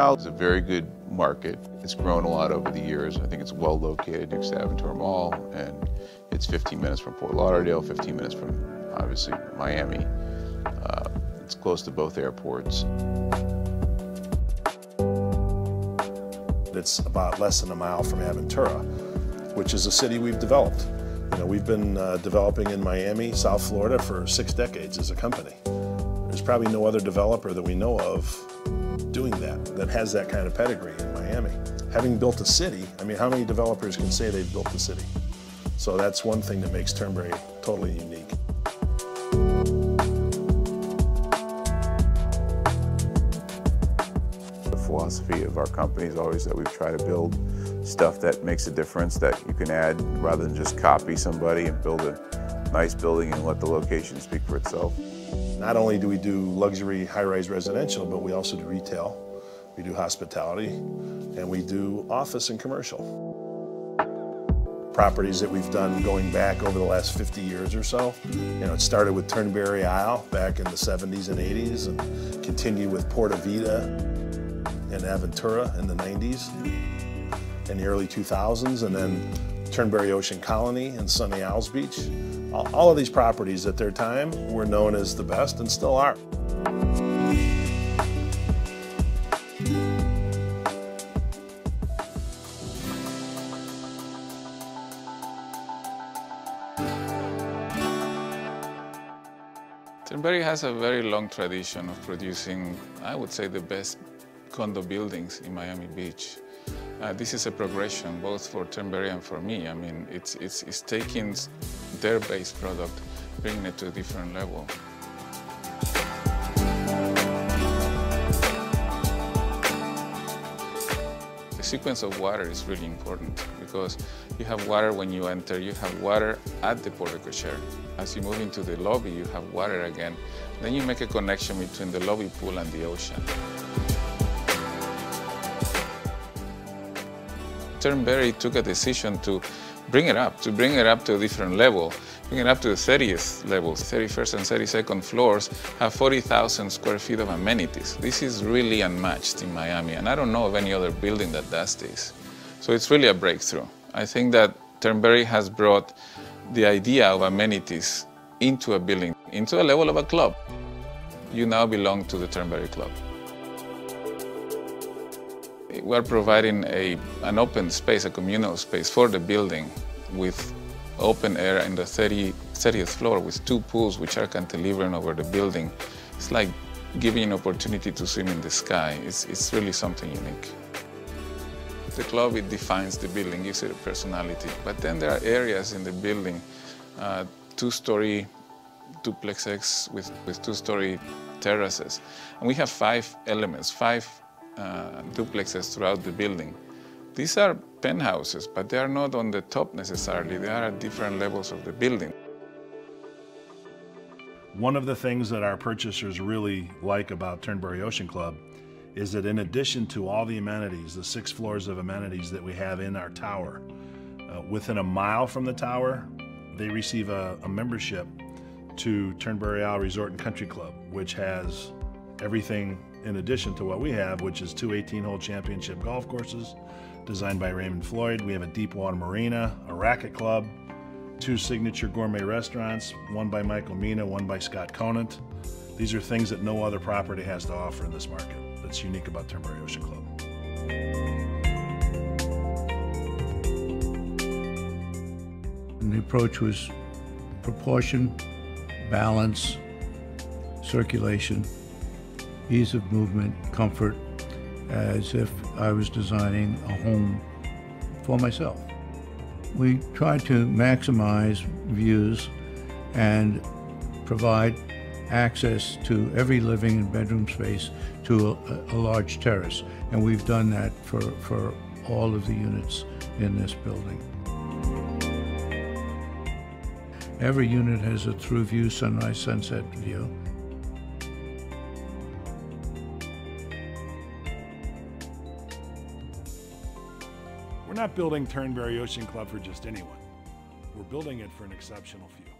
Isle is a very good market. It's grown a lot over the years. I think it's well located next to Aventura Mall, and it's 15 minutes from Fort Lauderdale, 15 minutes from, obviously, Miami. Uh, it's close to both airports. It's about less than a mile from Aventura, which is a city we've developed. You know, we've been uh, developing in Miami, South Florida for six decades as a company. There's probably no other developer that we know of doing that, that has that kind of pedigree in Miami. Having built a city, I mean, how many developers can say they've built a city? So that's one thing that makes Turnberry totally unique. The philosophy of our company is always that we try to build stuff that makes a difference, that you can add rather than just copy somebody and build a nice building and let the location speak for itself. Not only do we do luxury high-rise residential, but we also do retail, we do hospitality, and we do office and commercial. Properties that we've done going back over the last 50 years or so. You know, it started with Turnberry Isle back in the 70s and 80s and continued with Porta Vida and Aventura in the 90s in the early 2000s and then Turnberry Ocean Colony and Sunny Isles Beach. All of these properties at their time were known as the best and still are. Turnberry has a very long tradition of producing, I would say, the best condo buildings in Miami Beach. Uh, this is a progression both for Turnberry and for me. I mean, it's, it's, it's taking their base product, bringing it to a different level. The sequence of water is really important because you have water when you enter, you have water at the porte cochere. As you move into the lobby, you have water again. Then you make a connection between the lobby pool and the ocean. Turnberry took a decision to bring it up, to bring it up to a different level, bring it up to the 30th level. 31st and 32nd floors have 40,000 square feet of amenities. This is really unmatched in Miami, and I don't know of any other building that does this. So it's really a breakthrough. I think that Turnberry has brought the idea of amenities into a building, into a level of a club. You now belong to the Turnberry Club. We're providing a, an open space, a communal space for the building with open air in the 30, 30th floor with two pools which are cantilevering over the building. It's like giving an opportunity to swim in the sky. It's, it's really something unique. The club, it defines the building, gives it a personality. But then there are areas in the building, uh, two-story duplexes with, with two-story terraces. And we have five elements, five uh, duplexes throughout the building. These are penthouses, but they are not on the top necessarily. They are at different levels of the building. One of the things that our purchasers really like about Turnberry Ocean Club is that in addition to all the amenities, the six floors of amenities that we have in our tower, uh, within a mile from the tower, they receive a, a membership to Turnberry Isle Resort and Country Club, which has everything in addition to what we have, which is two 18-hole championship golf courses designed by Raymond Floyd. We have a deep water marina, a racket club, two signature gourmet restaurants, one by Michael Mina, one by Scott Conant. These are things that no other property has to offer in this market that's unique about Turnberry Ocean Club. And the approach was proportion, balance, circulation, ease of movement, comfort, as if I was designing a home for myself. We try to maximize views and provide access to every living and bedroom space to a, a, large terrace. And we've done that for, for all of the units in this building. Every unit has a through view sunrise sunset view. We're not building Turnberry Ocean Club for just anyone. We're building it for an exceptional few.